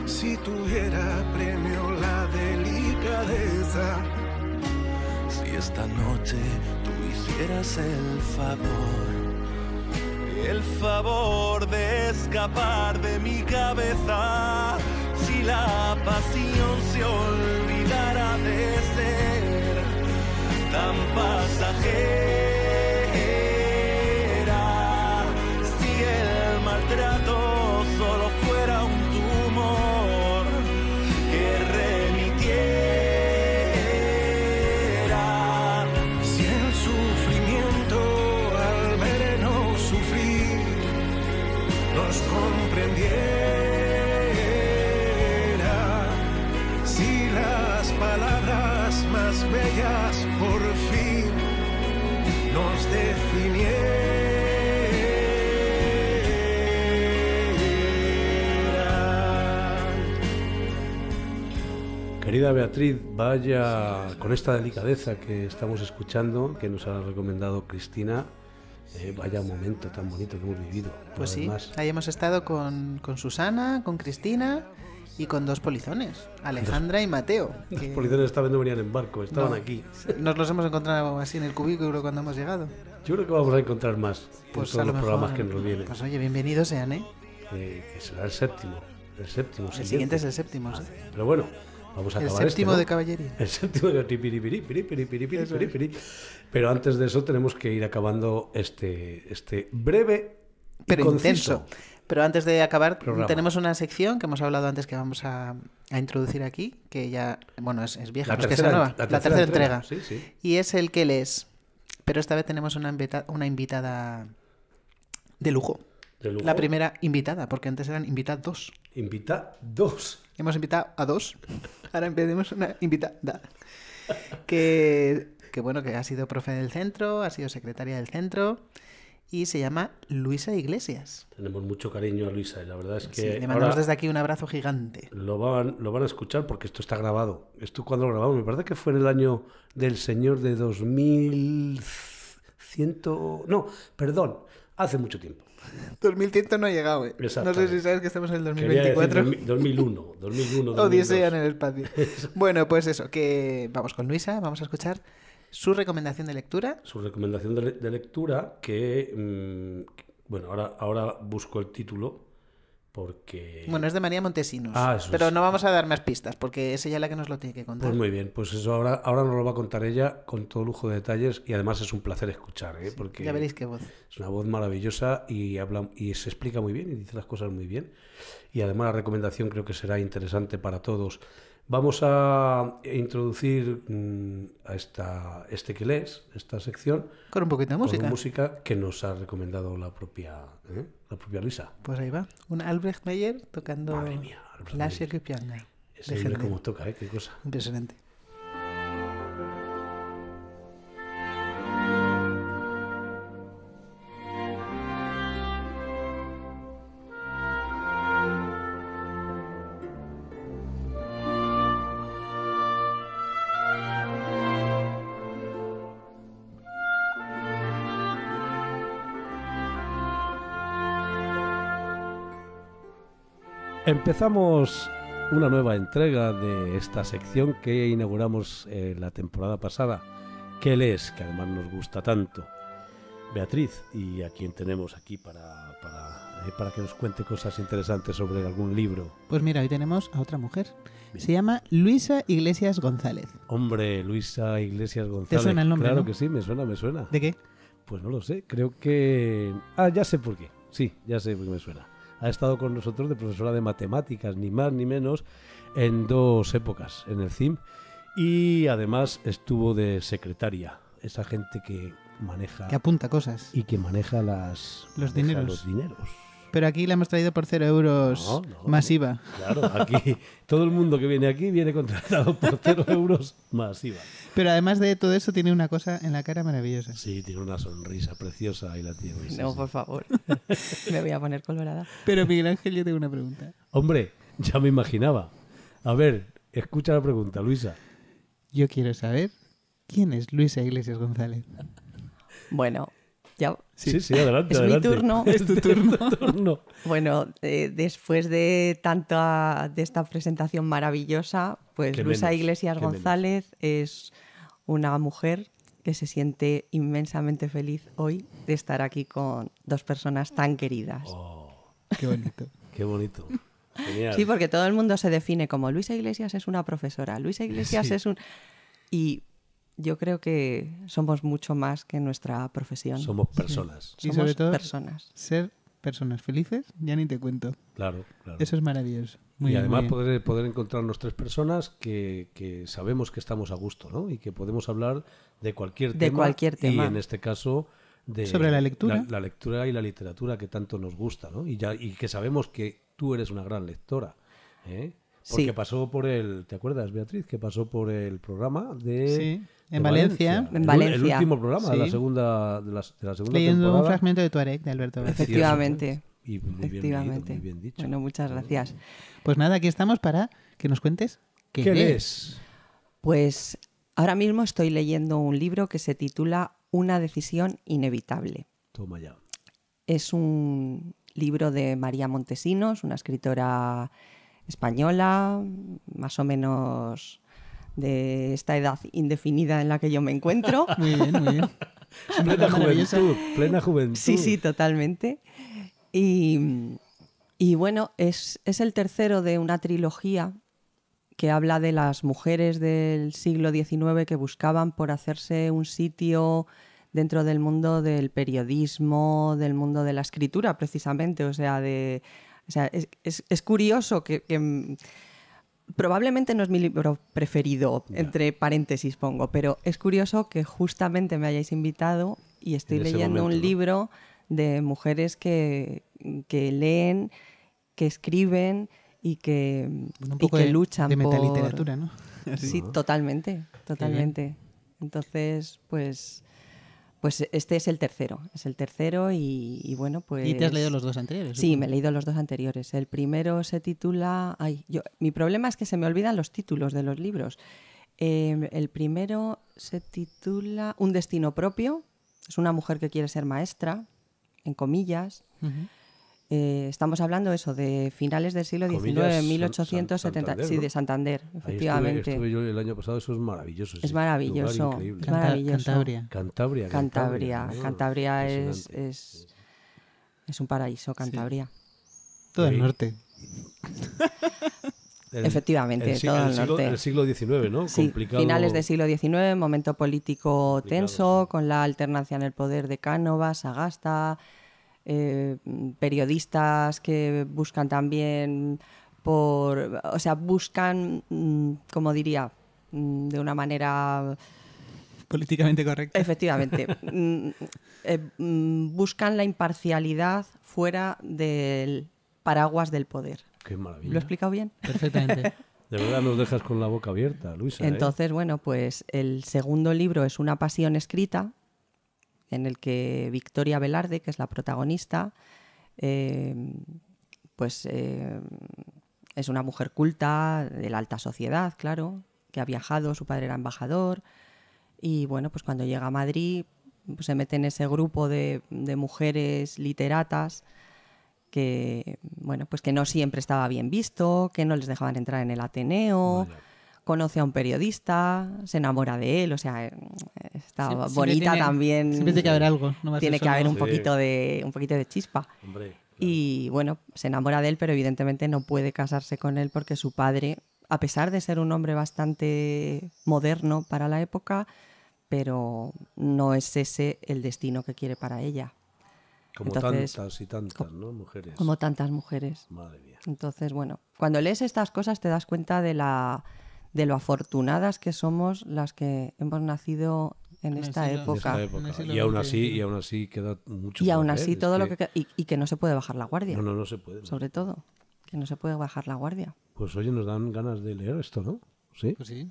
si tuviera premio la delicadeza. Si esta noche tú hicieras el favor, el favor de escapar de mi cabeza, si la pasión se olvidara de ser tan pasajera, Querida Beatriz, vaya con esta delicadeza que estamos escuchando, que nos ha recomendado Cristina, eh, vaya momento tan bonito que hemos vivido. Pues sí, ahí hemos estado con, con Susana, con Cristina y con dos polizones, Alejandra y Mateo. los que polizones esta vez no venían en barco, estaban no, aquí. Nos los hemos encontrado así en el cubículo cuando hemos llegado. Yo creo que vamos a encontrar más Pues en a todos lo los programas mejor, que nos vienen. Pues oye, bienvenidos sean, ¿eh? eh, que será el séptimo. El séptimo. El siguiente es el séptimo, sí. Pero bueno, vamos a El acabar séptimo este, ¿no? de caballería. El séptimo de. Pero antes de eso tenemos que ir acabando este, este breve y pero conciso. intenso. Pero antes de acabar, Programa. tenemos una sección que hemos hablado antes que vamos a, a introducir aquí, que ya, bueno, es, es vieja, La no es que tercera- nueva, la la tercera tercera, entrega, entrega. sí, sí. Y es el que lees. Pero esta vez tenemos una, invita- una invitada de lujo. De lujo. La primera invitada, porque antes eran invitados. Invita dos. Hemos invitado a dos. Ahora tenemos una invitada. Que, que bueno, que ha sido profe del centro, ha sido secretaria del centro y se llama Luisa Iglesias. Tenemos mucho cariño a Luisa y la verdad es que Sí, le mandamos ahora desde aquí un abrazo gigante. lo van, lo van a escuchar porque esto está grabado. Esto cuando lo grabamos, me parece que fue en el año del señor de 2100... No, perdón, hace mucho tiempo. 2100 no ha llegado, ¿eh? No sé si sabes que estamos en el Quería decir 2024. 2001, 2001, 2002. Odisea en el espacio. bueno, pues eso, que vamos con Luisa, vamos a escuchar su recomendación de lectura. Su recomendación de, le- de lectura que... mm, bueno, ahora, ahora busco el título porque... Bueno, es de María Montesinos. Ah, eso pero es. no vamos a dar más pistas, porque es ella la que nos lo tiene que contar. Pues muy bien, pues eso ahora, ahora nos lo va a contar ella con todo lujo de detalles y además es un placer escuchar, ¿eh? porque ya veréis qué voz. es una voz maravillosa y habla y se explica muy bien y dice las cosas muy bien y además la recomendación creo que será interesante para todos. Vamos a introducir mm, a esta, este que lees, esta sección, Con un poquito de con música. música que nos ha recomendado la propia, ¿eh? La propia Luisa. Pues ahí va. Un Albrecht Meyer tocando Madre mía, Albrecht Meyer. Pianga. Ese hombre como toca, ¿eh? Qué cosa. Impresionante. Empezamos una nueva entrega de esta sección que inauguramos eh, la temporada pasada. ¿Qué lees? Que además nos gusta tanto. Beatriz, y a quien tenemos aquí para, para, eh, para que nos cuente cosas interesantes sobre algún libro. Pues mira, hoy tenemos a otra mujer. Se llama Luisa Iglesias González. Hombre, Luisa Iglesias González. suena el nombre, Claro no? que sí, me suena, me suena. ¿De qué? Pues no lo sé, creo que... Ah, ya sé por qué. Sí, ya sé por qué me suena. Ha estado con nosotros de profesora de matemáticas, ni más ni menos, en dos épocas, en el CIM. Y además estuvo de secretaria, esa gente que maneja... Que apunta cosas. Y que maneja las... Los maneja dineros. Los dineros. Pero aquí la hemos traído por cero euros No, no, masiva. Claro, aquí todo el mundo que viene aquí viene contratado por cero euros masiva. Pero además de todo eso, tiene una cosa en la cara maravillosa. Sí, tiene una sonrisa preciosa ahí la tiene. sí, No, sí. por favor. Me voy a poner colorada. Pero Miguel Ángel, yo tengo una pregunta. Hombre, ya me imaginaba. A ver, escucha la pregunta, Luisa. Yo quiero saber quién es Luisa Iglesias González. Bueno, ya. Sí, sí, adelante, Es adelante. mi turno. Es tu turno. turno. Bueno, eh, después de tanta de esta presentación maravillosa, pues Qué Luisa menos, Iglesias qué menos. González es una mujer que se siente inmensamente feliz hoy de estar aquí con dos personas tan queridas. Oh, Qué bonito. qué bonito. Genial. Sí, porque todo el mundo se define como Luisa Iglesias es una profesora, Luisa Iglesias Sí. es un... Y yo creo que somos mucho más que nuestra profesión. Somos personas. Y Somos sobre todo, personas. ser personas felices, ya ni te cuento. Claro, claro. Eso es maravilloso. Muy y bien, además muy poder, poder encontrarnos tres personas que, que sabemos que estamos a gusto, ¿no? Y que podemos hablar de cualquier De tema. cualquier tema. Y en este caso de Sobre la lectura. La, la lectura y la literatura que tanto nos gusta, ¿no? Y, ya, y que sabemos que tú eres una gran lectora. ¿eh? Porque Sí. pasó por el, ¿te acuerdas, Beatriz? Que pasó por el programa de, Sí, de en Valencia. En El- El, Valencia. último programa de la segunda, de la, de la segunda Leyendo un temporada. fragmento de Tuareg de Alberto. Precioso, Efectivamente. Y muy bien Efectivamente. muy bien dicho. Bueno, muchas gracias. Pues nada, aquí estamos para que nos cuentes qué, ¿Qué lees? Pues ahora mismo estoy leyendo un libro que se titula Una decisión inevitable. Toma ya. Es un libro de María Montesinos, una escritora española, más o menos de esta edad indefinida en la que yo me encuentro. Muy bien, muy bien. Plena juventud, plena juventud. Sí, sí, totalmente. Y, y bueno, es, es el tercero de una trilogía que habla de las mujeres del siglo XIX que buscaban por hacerse un sitio dentro del mundo del periodismo, del mundo de la escritura, precisamente. O sea, de, o sea es, es- es curioso que, que, probablemente no es mi libro preferido, entre paréntesis pongo, pero es curioso que justamente me hayáis invitado y estoy leyendo momento, un ¿no? libro de mujeres que, que leen, que escriben y que, Un y poco que de, luchan de por... metaliteratura, ¿no? Sí, totalmente, totalmente. Entonces, pues, pues este es el tercero, es el tercero y, y bueno, pues... ¿Y te has leído los dos anteriores? Sí, me he leído los dos anteriores. El primero se titula... Ay, yo, mi problema es que se me olvidan los títulos de los libros. Eh, el primero se titula Un destino propio. Es una mujer que quiere ser maestra, en comillas. Eh, estamos hablando eso de finales del siglo XIX, Comillas, San- 1870, Santander, sí, de Santander, Ahí estuve, efectivamente. estuve yo el año pasado, eso es maravilloso. Es maravilloso, es maravilloso. Cantabria. Cantabria. Cantabria, ¿no? Cantabria es, es, es un paraíso, Cantabria. Todo el norte. El- Efectivamente, el, todo el el siglo, norte. el siglo XIX, ¿no? Sí, Complicado. finales del siglo XIX, momento político Complicado, tenso, sí. con la alternancia en el poder de Cánovas, Sagasta, eh, periodistas que buscan también por, o sea, buscan, mm, como diría, mm, de una manera Políticamente correcto. Efectivamente. Mm, eh, buscan la imparcialidad fuera del paraguas del poder. Qué maravilla. ¿Lo he explicado bien? Perfectamente. De verdad nos dejas con la boca abierta, Luisa. ¿eh? Entonces, bueno, pues el segundo libro es Una pasión escrita, en el que Victoria Velarde, que es la protagonista, eh, pues eh, es una mujer culta, de la alta sociedad, claro, que ha viajado, su padre era embajador, y bueno, pues cuando llega a Madrid pues se mete en ese grupo de, de mujeres literatas que, bueno, pues que no siempre estaba bien visto, que no les dejaban entrar en el Ateneo, conoce a un periodista, se enamora de él, o sea, eh, está Siempre- siempre bonita tiene- también. siempre tiene que haber algo, no Tiene que haber un poquito de un poquito de chispa. Hombre, Y bueno, se enamora de él, pero evidentemente no puede casarse con él porque su padre, a pesar de ser un hombre bastante moderno para la época, pero no es ese el destino que quiere para ella. Como Entonces, tantas y tantas, ¿no? Mujeres. Como tantas mujeres. Madre mía. Entonces, bueno, cuando lees estas cosas te das cuenta de la de lo afortunadas que somos las que hemos nacido en esta siglo- En época. esta época. siglo Y aún así, y aún así queda mucho Y aún así todo lo que y, y que no se puede bajar la guardia. No, no, no se puede. no. Sobre todo, que no se puede bajar la guardia. Pues oye, nos dan ganas de leer esto, ¿no? Sí. Pues sí.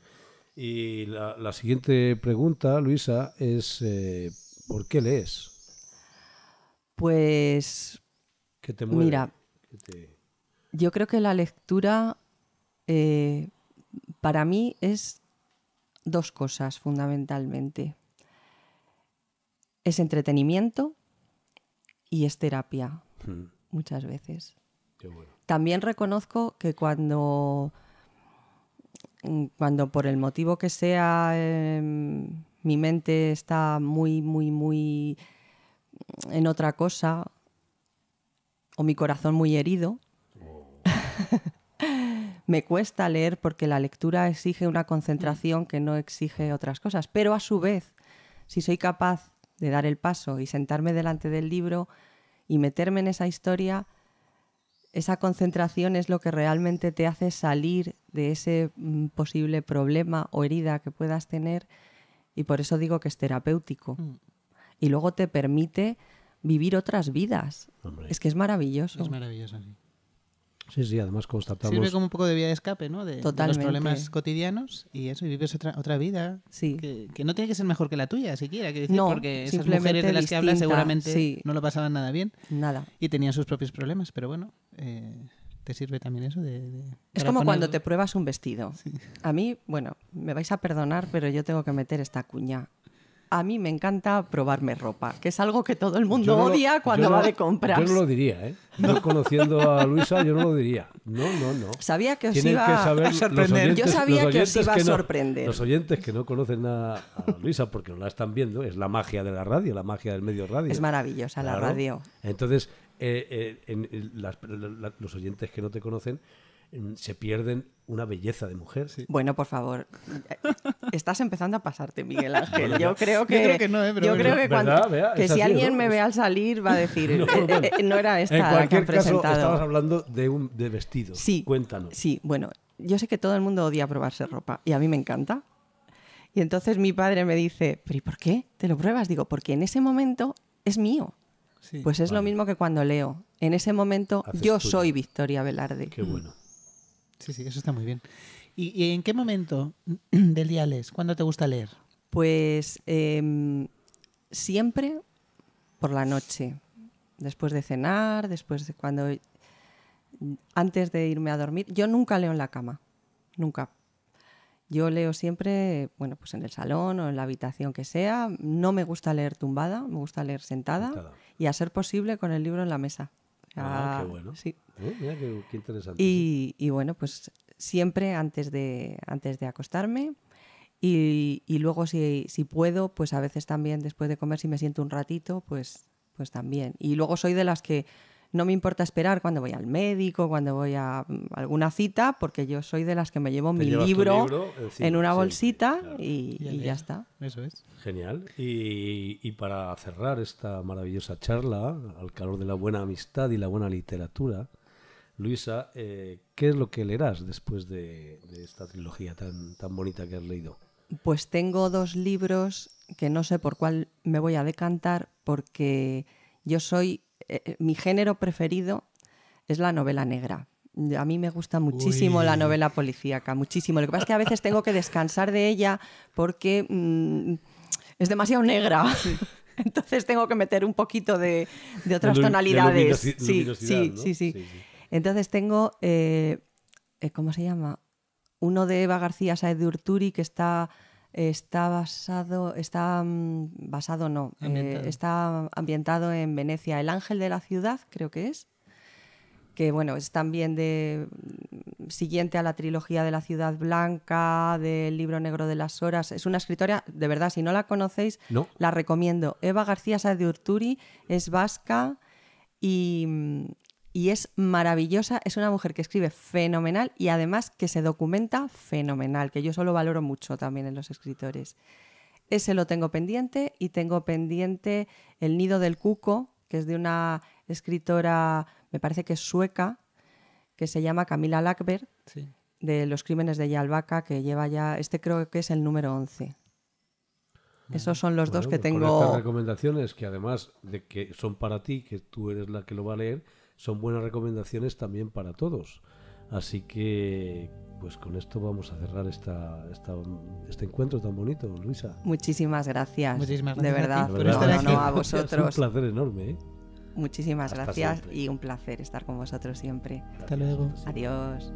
Y la, la siguiente pregunta, Luisa, es eh, ¿por qué lees? Pues ¿Qué te mueve? Mira, ¿Qué te- yo creo que la lectura eh, para mí es dos cosas fundamentalmente. Es entretenimiento y es terapia, Mm, muchas veces. qué bueno. También reconozco que cuando, mm, cuando por el motivo que sea em, mi mente está muy, muy, muy en otra cosa o mi corazón muy herido, me cuesta leer porque la lectura exige una concentración que no exige otras cosas. Pero a su vez, si soy capaz de dar el paso y sentarme delante del libro y meterme en esa historia, esa concentración es lo que realmente te hace salir de ese mm, posible problema o herida que puedas tener y por eso digo que es terapéutico. Mm. Y luego te permite vivir otras vidas. Hombre. Es que es maravilloso. Es maravilloso. sí. Sí, sí, además constatamos... Sirve como un poco de vía de escape, ¿no? De, de los problemas cotidianos y eso, y vives otra, otra vida. Sí. Que, que no tiene que ser mejor que la tuya, siquiera. Quiero decir, No, porque esas mujeres de las que hablas seguramente sí. no lo pasaban nada bien Nada. y tenían sus propios problemas, pero bueno, eh, te sirve también eso de... de- Es como poner- cuando te pruebas un vestido. A mí, bueno, me vais a perdonar, pero yo tengo que meter esta cuña. A mí me encanta probarme ropa, que es algo que todo el mundo Yo no lo- odia cuando no- va de compras. Yo no lo diría, ¿eh? No conociendo a Luisa, yo no lo diría. No, no, no. Sabía que os Tienen iba que saber a sorprender. oyentes- Yo sabía que os iba a no- sorprender. Los oyentes que no conocen a, a Luisa porque no la están viendo, es la magia de la radio, la magia del medio radio. Es maravillosa la radio. Entonces, eh, eh, en- en las- la- la- los oyentes que no te conocen se pierden una belleza de mujer. Bueno, por favor. Estás empezando a pasarte, Miguel Ángel. Yo creo Yo que. creo que no, ¿eh? Pero yo creo que cuando. ¿Verdad? Vea, que si así, alguien ¿no? me ve al salir va a decir. No, "Eh, eh, eh, no era esta en la que han caso, estabas hablando de un de vestidos. Sí. Cuéntanos. Sí, bueno, yo sé que todo el mundo odia probarse ropa y a mí me encanta. Y entonces mi padre me dice, ¿pero y por qué te lo pruebas? Digo, porque en ese momento es mío. Sí. Pues es lo mismo que cuando leo. En ese momento Haces yo tuyo. soy Victoria Velarde. Qué bueno. Sí, sí, eso está muy bien. ¿Y, y en qué momento del día lees? ¿Cuándo te gusta leer? Pues em, siempre por la noche, después de cenar, después de cuando antes de irme a dormir. Yo nunca leo en la cama, nunca. Yo leo siempre, bueno, pues en el salón o en la habitación que sea. No me gusta leer tumbada, me gusta leer sentada, Sentada. y a ser posible con el libro en la mesa. Ah, qué bueno. sí. Eh, mira qué, qué interesante. Y, y bueno, pues siempre antes de, antes de acostarme. Y, y luego si, si puedo, pues a veces también después de comer, si me siento un ratito, pues, pues también. Y luego soy de las que no me importa esperar cuando voy al médico, cuando voy a mm, alguna cita, porque yo soy de las que me llevo mi libro, en una bolsita claro. y, ya está. Eso es. Genial. Y, y para cerrar esta maravillosa charla, al calor de la buena amistad y la buena literatura, Luisa, eh, ¿qué es lo que leerás después de, de esta trilogía tan, tan bonita que has leído? Pues tengo dos libros que no sé por cuál me voy a decantar porque yo soy, eh, eh, mi género preferido es la novela negra. A mí me gusta muchísimo Uy. la novela policíaca, muchísimo. Lo que pasa es que a veces tengo que descansar de ella porque mm, es demasiado negra. Entonces tengo que meter un poquito de, de otras De lu- de tonalidades. sí, sí, ¿no? sí, sí, Sí, sí. Entonces tengo, eh, ¿cómo se llama? Uno de Eva García Saez de Urturi que está, está basado, está mm, basado no, eh, Ambientado. está ambientado en Venecia. El ángel de la ciudad, creo que es. Que bueno, es también de mm, siguiente a la trilogía de la ciudad blanca, del libro negro de las horas. Es una escritora, de verdad, si no la conocéis, No. la recomiendo. Eva García Saez de Urturi es vasca y, mm, y es maravillosa. Es una mujer que escribe fenomenal y además que se documenta fenomenal, que yo solo valoro mucho también en los escritores. Ese lo tengo pendiente y tengo pendiente El nido del cuco, que es de una escritora, me parece que es sueca, que se llama Camila Lackberg, Sí. de Los crímenes de Yalvaca, que lleva ya, este creo que es el número 11. Esos son los dos que pues Con estas tengo. recomendaciones, que además de que son para ti, que tú eres la que lo va a leer, son buenas recomendaciones también para todos. Así que, pues con esto vamos a cerrar esta, esta- este encuentro tan bonito, Luisa. Muchísimas gracias. Muchísimas De gracias a ti verdad. por De verdad, estar No, a Es un vosotros. placer enorme, ¿eh? Muchísimas Hasta gracias siempre. y un placer estar con vosotros siempre. Hasta luego. Adiós.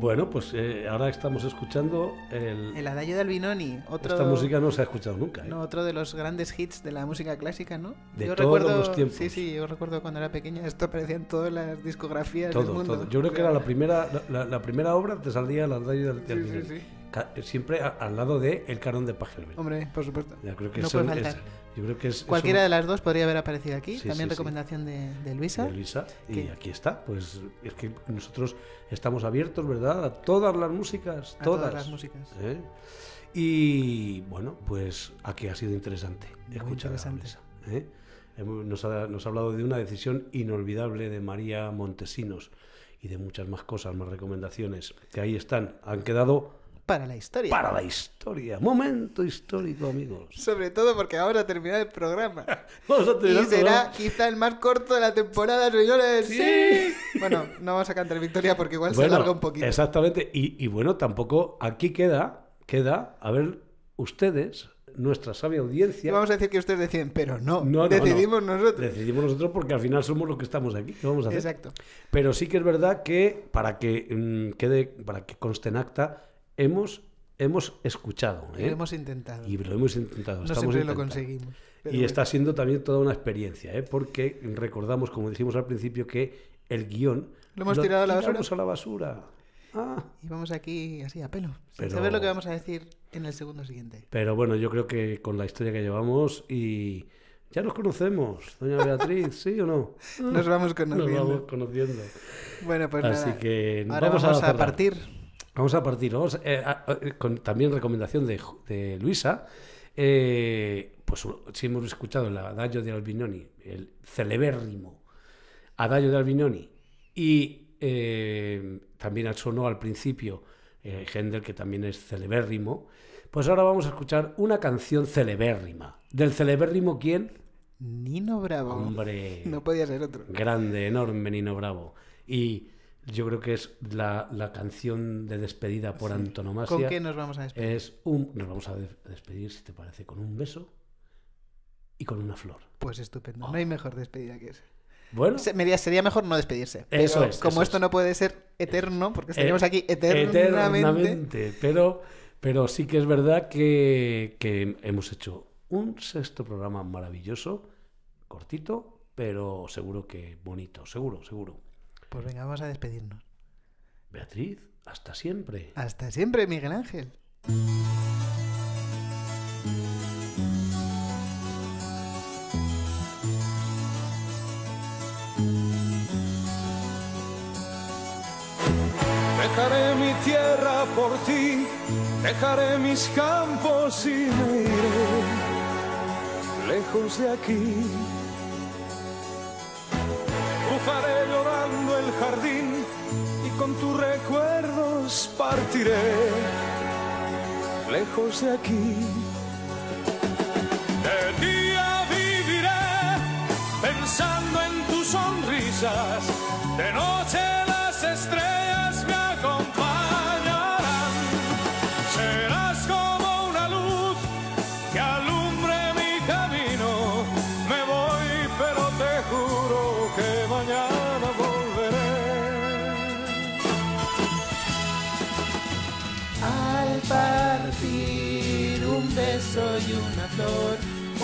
Bueno, pues eh, ahora estamos escuchando el... El Adagio de Albinoni, otro, Esta música no se ha escuchado nunca, ¿eh? no, otro de los grandes hits de la música clásica, ¿no? De yo todos recuerdo, los tiempos. Sí, sí, yo recuerdo cuando era pequeña esto aparecía en todas las discografías Todo, del mundo. todo. Yo creo que era la primera, la, la primera obra te saldría la radio del Sí, del- sí, sí. Siempre a- al lado de El Canon de Pachelbel. Hombre, por supuesto. Ya creo que no puede es- faltar. yo creo que es Cualquiera de las dos podría haber aparecido aquí. Sí, También sí, sí. recomendación de, de Luisa. de Luisa. Y aquí está. Pues es que nosotros estamos abiertos, ¿verdad? A todas las músicas. A todas. todas las músicas. ¿eh? Y bueno, pues aquí ha sido interesante escuchar a interesante. Luisa. ¿eh? Nos ha, nos ha hablado de una decisión inolvidable de María Montesinos y de muchas más cosas, más recomendaciones que ahí están. Han quedado Para la historia. para la historia. Momento histórico, amigos. Sobre todo porque ahora termina el programa. Vamos a y el será programa. quizá el más corto de la temporada, señores. ¡Sí! Bueno, no vamos a cantar victoria porque igual se alarga un poquito. Exactamente. Y, y bueno, tampoco aquí queda, queda, a ver, ustedes, nuestra sabia Y audiencia. vamos a decir que ustedes deciden, pero no, No, no, decidimos no. nosotros. Decidimos nosotros porque al final somos los que estamos aquí. ¿Qué vamos a hacer? Exacto. Pero sí que es verdad que para que mm, quede, para que conste en acta, hemos, hemos escuchado. Lo ¿eh? hemos intentado. Y lo hemos intentado. no estamos siempre lo conseguimos. pero Y bueno. está siendo también toda una experiencia, ¿eh? porque recordamos, como dijimos al principio, que el guion Lo hemos tirado a la basura. tiramos a la basura. Ah. Y vamos aquí así a pelo. Sin Pero- saber lo que vamos a decir en el segundo siguiente. Pero bueno, yo creo que con la historia que llevamos y ya nos conocemos, doña Beatriz, ¿sí o no? Nos vamos conociendo. Nos vamos conociendo. Bueno, pues Así nada. que Ahora vamos, vamos, a, partir. Vamos a partir. Vamos, eh, a- a- con también recomendación de, Luisa. eh, pues si hemos escuchado el Adagio de Albinoni, el celebérrimo Adagio de Albinoni, y eh, también sonó al principio eh, Händel, que también es celebérrimo. Pues ahora vamos a escuchar una canción celebérrima. ¿Del celebérrimo quién? Nino Bravo. Hombre. No podía ser otro. Grande, enorme Nino Bravo. Y yo creo que es la, la canción de despedida por Sí. antonomasia. ¿Con qué nos vamos a despedir? Es un, nos vamos a de- despedir, si te parece, con un beso y con una flor. Pues estupendo. No hay mejor despedida que esa. Bueno. Sería mejor no despedirse. Eso es, Como eso esto es. no puede ser eterno, porque estaríamos Eh, aquí eternamente. eternamente, Pero, pero sí que es verdad que, que hemos hecho un sexto programa maravilloso, cortito, pero seguro que bonito, seguro, seguro. Pues venga, vamos a despedirnos. Beatriz, hasta siempre. Hasta siempre, Miguel Ángel. Dejaré mi tierra por ti, dejaré mis campos y me iré lejos de aquí. Cruzaré llorando partiré lejos de aquí.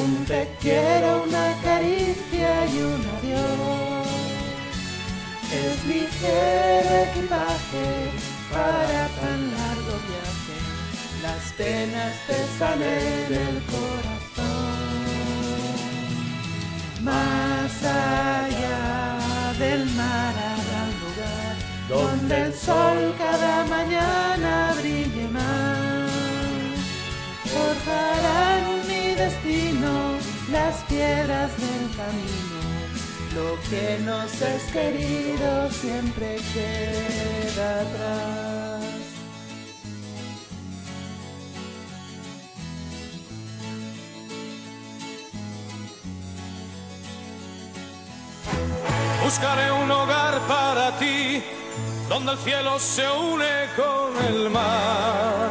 Un te quiero, una caricia y un adiós. Es ligero equipaje para tan largo viaje, las penas te salen del corazón. Más allá del mar habrá un lugar donde el sol del camino. Lo que nos es querido siempre queda atrás. Buscaré un hogar para ti, donde el cielo se une con el mar,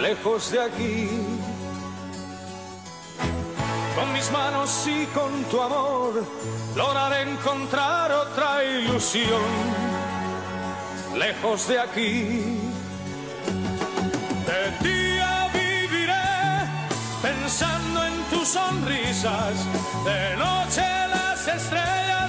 lejos de aquí. Con mis manos y con tu amor, lograré encontrar otra ilusión, lejos de aquí. De día viviré pensando en tus sonrisas, de noche las estrellas